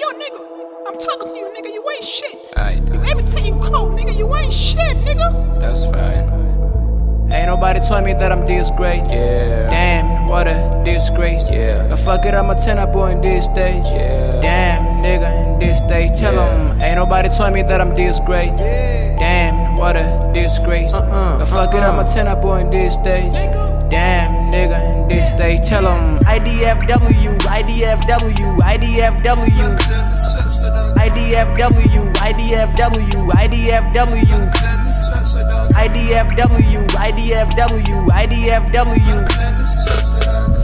Yo, nigga, I'm talking to you, nigga. You ain't shit. Alright, You every team cold, nigga. You ain't shit, nigga. that's fine. Ain't nobody told me that I'm this great. Yeah. Damn, what a disgrace. Yeah. Now fuck it, I'm a 10 up on this stage. Yeah. Damn, nigga, in this stage. Tell Yeah. 'em, ain't nobody told me that I'm this great. Yeah. Damn, what a disgrace. Uh-uh, Now fuck it, I'm a uh-uh. 10 up on this stage. Nigga. Damn, nigga, this stage. Tell 'em, IDFW, IDFW, IDFW. IDFW, IDFW, IDFW. IDFW, IDFW, IDFW.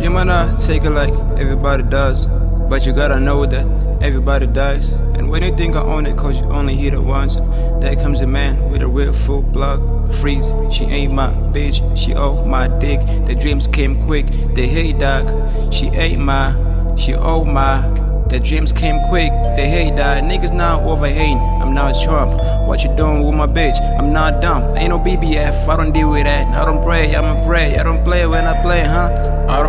You might not take it like everybody does, but you gotta know that everybody dies. When you think I own it, cause you only hit it once, there comes a man with a real full block. Freeze, she ain't my bitch, she owe my dick. The dreams came quick, they hate dog. She ain't my, she owe my. The dreams came quick, they hate that. Niggas now overhating, I'm not Trump. What you doing with my bitch? I'm not dumb. Ain't no BBF, I don't deal with that. I don't pray, I'ma pray. I don't play when I play, huh? I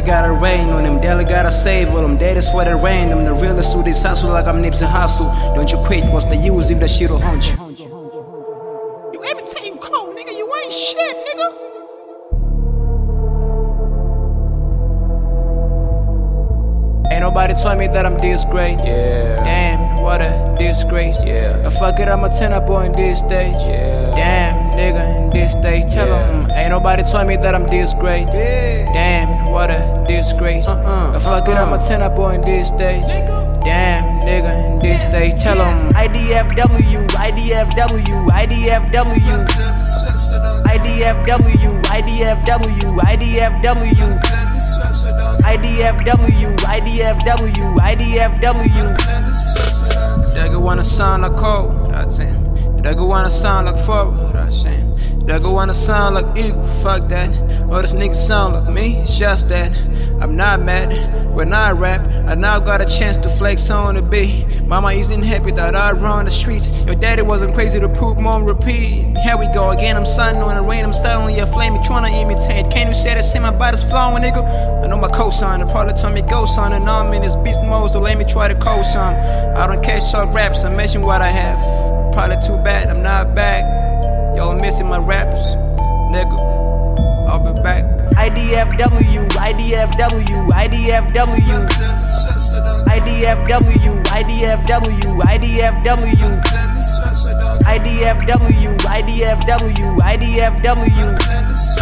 don't, I don't, I don't. Barely gotta rain on them, daily gotta save on them. Dead is for the rain, I'm the realest who this hustle like I'm Nipsey Hussle. Don't you quit, what's the use if that shit'll haunt you? You every team cold, nigga. You ain't shit, nigga. Ain't nobody told me that I'm this great. Yeah. Damn, what a disgrace. Yeah. Now fuck it, I'm a 10 up in this stage. Yeah. Damn, nigga, in this stage. Tell Yeah. 'em, ain't nobody told me that I'm this great. Damn, what a disgrace. Uh-uh, Now fuck it, I'm a uh-uh. 10 up on this stage. Nigga. Damn, nigga, in this stage. Tell 'em, IDFW, IDFW, IDFW. IDFW, IDFW, IDFW. IDFW, IDFW, IDFW. That go wanna sound like cold, that's him. That go wanna sound like four, that's him. That go on to sound like eagle, fuck that. All this niggas sound like me, it's just that. I'm not mad when I rap. I now got a chance to flex on the beat. Mama isn't happy that I run the streets. Your daddy wasn't crazy to poop on repeat. Here we go again, I'm sunning on the rain, I'm suddenly a flame, trying to imitate. Can you say the same about this flowing nigga? I know my cosign, the probably told me go son, and I'm in this beast mode, so let me try to co-sign. I don't catch short raps, I mention what I have. Probably too bad, I'm not back. Are missing my raps, nigga. I'll be back. IDFW, IDFW, IDFW. IDFW, IDFW, IDFW. IDFW, IDFW, IDFW.